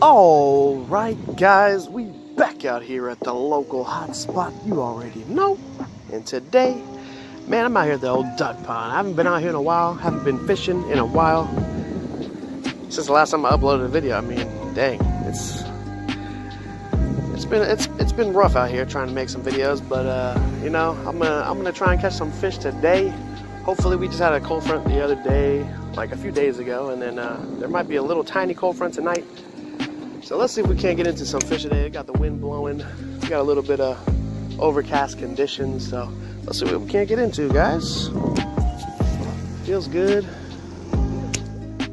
All right, guys, we back out here at the local hotspot. You already know. And today, man, I'm out here at the old duck pond. I haven't been out here in a while. Haven't been fishing in a while. Since the last time I uploaded a video. I mean, dang, it's it's been it's it's been rough out here trying to make some videos. But uh, you know, I'm gonna I'm gonna try and catch some fish today. Hopefully, we just had a cold front the other day, like a few days ago, and then uh, there might be a little tiny cold front tonight. So let's see if we can't get into some fish today. We got the wind blowing. We got a little bit of overcast conditions. So let's see what we can't get into, guys. Feels good.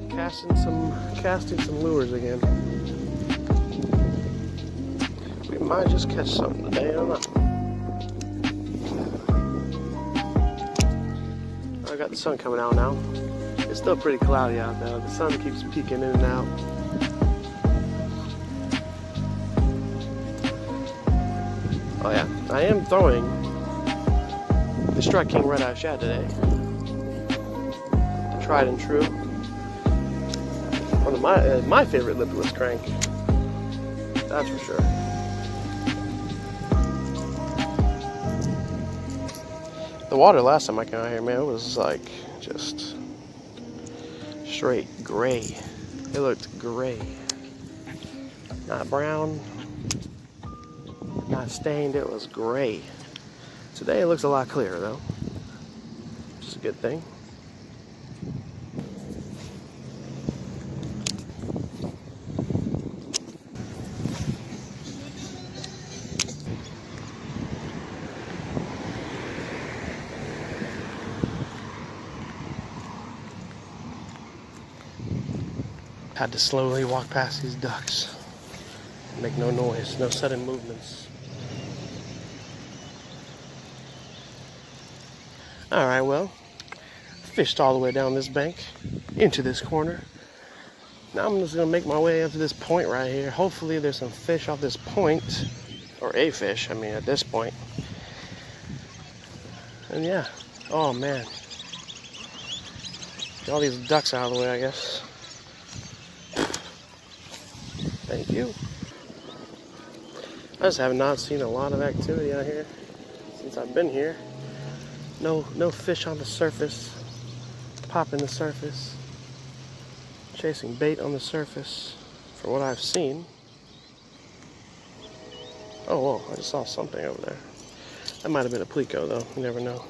Casting some casting some lures again. We might just catch something today. I don't know. I got the sun coming out now. It's still pretty cloudy out though. The sun keeps peeking in and out. Oh yeah, I am throwing the Strike King Red Eye Shad today. Tried and true. One of my uh, my favorite lipless crank. That's for sure. The water last time I came out here, man, it was like just straight gray. It looked gray. Not brown, not stained, it was gray. Today it looks a lot clearer though, which is a good thing. Had to slowly walk past these ducks. Make no noise, no sudden movements. Alright, well, fished all the way down this bank, into this corner. Now I'm just gonna make my way up to this point right here. Hopefully there's some fish off this point, or a fish, I mean at this point. And yeah, oh man. Get all these ducks out of the way, I guess. Thank you. I just have not seen a lot of activity out here since I've been here. No, no fish on the surface, popping the surface, chasing bait on the surface, for what I've seen. Oh, whoa, I just saw something over there. That might have been a pleco, though. You never know.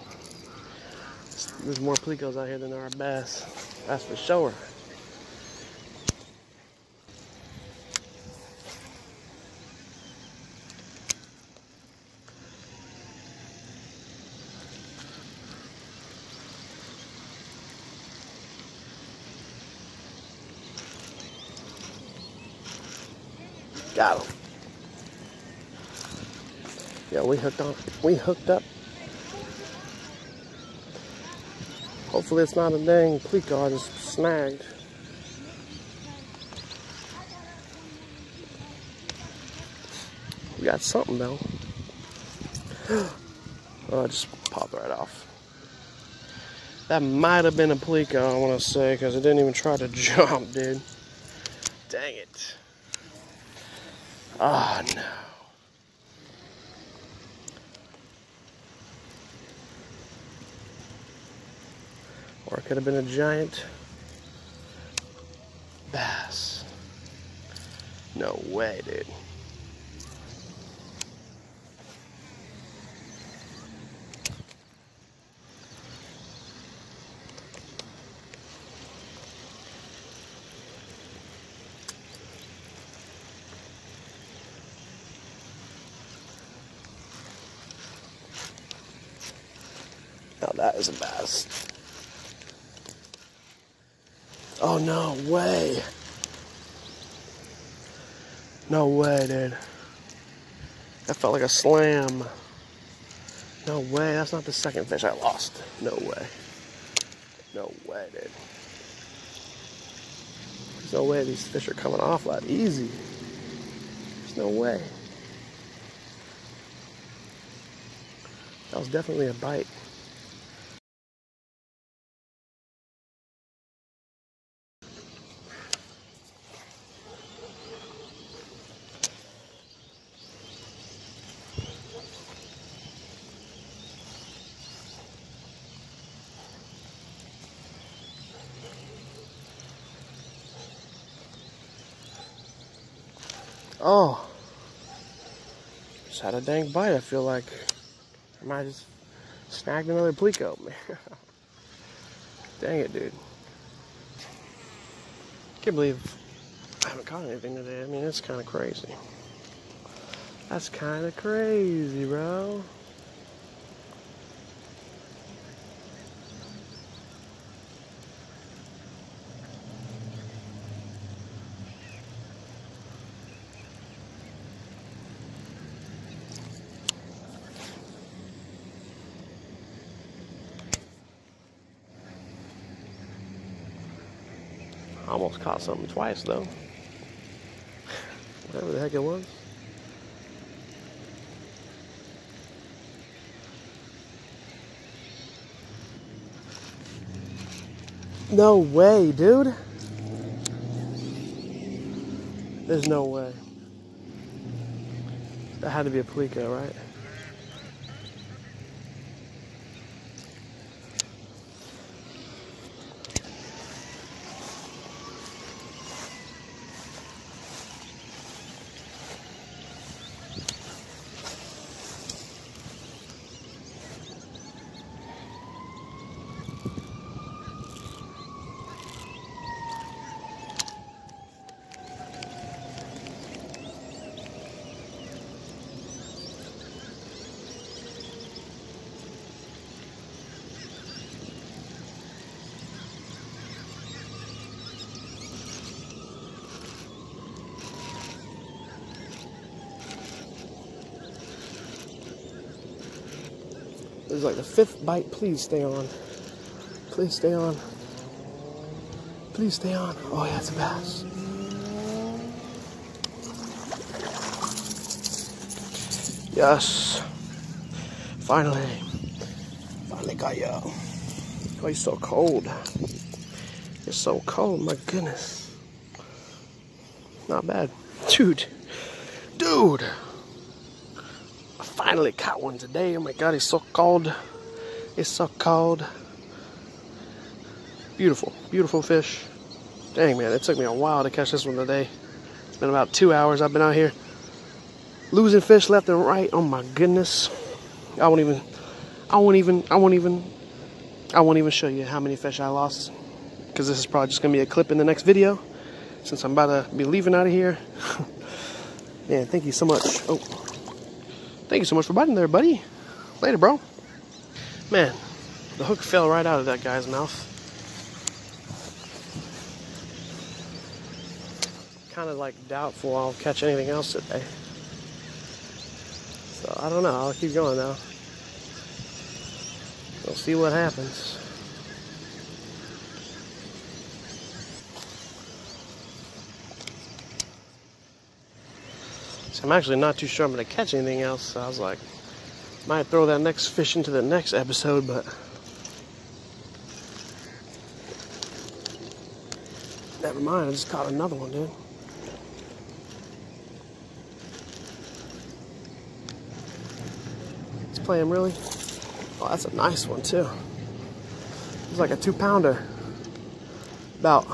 There's more plecos out here than there are bass. That's for sure. Got him. Yeah, we hooked on. We hooked up. Hopefully it's not a dang pleco I just snagged. We got something though. Oh, just popped right off. That might have been a pleco, I want to say, because it didn't even try to jump, dude. Dang it. Oh no. Or it could have been a giant bass. No way, dude. That is a bass. Oh, no way. No way, dude. That felt like a slam. No way, that's not the second fish I lost. No way. No way, dude. There's no way these fish are coming off that easy. There's no way. That was definitely a bite. Oh. Just had a dang bite, I feel like. I might just snagged another pleco. Man. dang it, dude. Can't believe I haven't caught anything today. I mean, it's kind of crazy. That's kind of crazy, bro. Almost caught something twice though. Whatever the heck it was. No way, dude. There's no way. That had to be a Pleco, right? This is like the fifth bite. Please stay on. Please stay on. Please stay on. Oh yeah, it's a bass. Yes. Finally. Finally got you. Oh, you're so cold. You're so cold, my goodness. Not bad. Dude. Dude finally caught one today. Oh my god, it's so cold. It's so cold. Beautiful, beautiful fish. Dang man, it took me a while to catch this one today. It's been about two hours I've been out here losing fish left and right. Oh my goodness. I won't even I won't even I won't even I won't even show you how many fish I lost. Because this is probably just gonna be a clip in the next video. Since I'm about to be leaving out of here. man, thank you so much. Oh. Thank you so much for biting there, buddy. Later, bro. Man, the hook fell right out of that guy's mouth. Kind of like doubtful I'll catch anything else today. So I don't know. I'll keep going though. We'll see what happens. So I'm actually not too sure I'm going to catch anything else. So I was like, might throw that next fish into the next episode, but never mind. I just caught another one, dude. It's playing really. Oh, that's a nice one too. It's like a two pounder. About.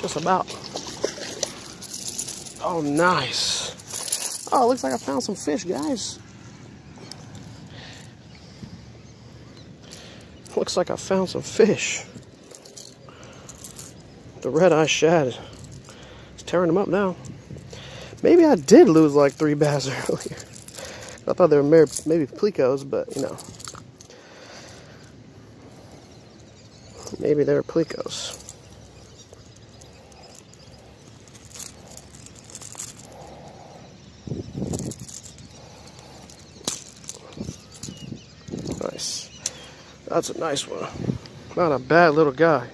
Just about. Oh, nice. Oh, looks like I found some fish, guys. Looks like I found some fish. The red-eye shad is tearing them up now. Maybe I did lose like three bass earlier. I thought they were maybe plecos, but you know. Maybe they were plecos. That's a nice one. Not a bad little guy.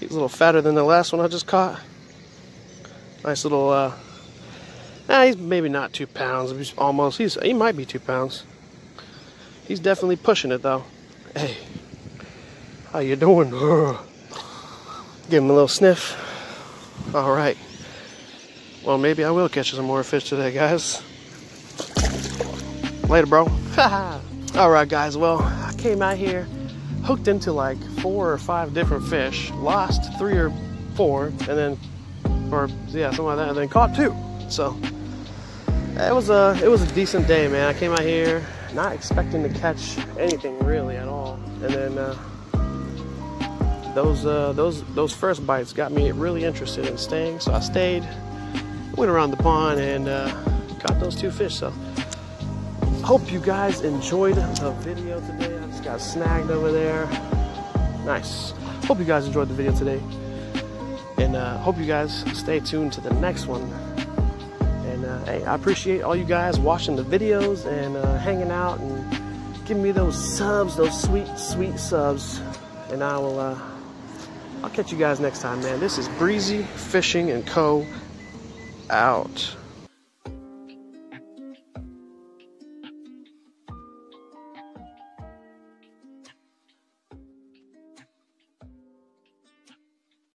He's a little fatter than the last one I just caught. Nice little, uh, nah, he's maybe not two pounds. He's almost, he's, he might be two pounds. He's definitely pushing it though. Hey, how you doing? Give him a little sniff. All right. Well, maybe I will catch some more fish today, guys. Later, bro. All right, guys. Well, came out here, hooked into like four or five different fish, lost three or four, and then or yeah, something like that, and then caught two. So it was a it was a decent day, man. I came out here not expecting to catch anything really at all, and then uh, those uh, those those first bites got me really interested in staying. So I stayed, went around the pond, and uh, caught those two fish. So hope you guys enjoyed the video today. Got snagged over there. Nice. Hope you guys enjoyed the video today. And uh, hope you guys stay tuned to the next one. And uh, hey, I appreciate all you guys watching the videos and uh, hanging out and giving me those subs, those sweet, sweet subs. And I will, uh, I'll catch you guys next time, man. This is Breezy Fishing and Co. out.